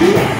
Yeah.